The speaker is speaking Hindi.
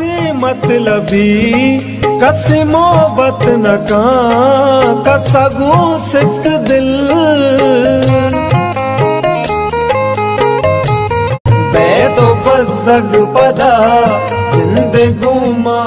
से मतलबी कस मोहबत न कसगो सिक दिल। मैं तो बस पदा जिंदगू मा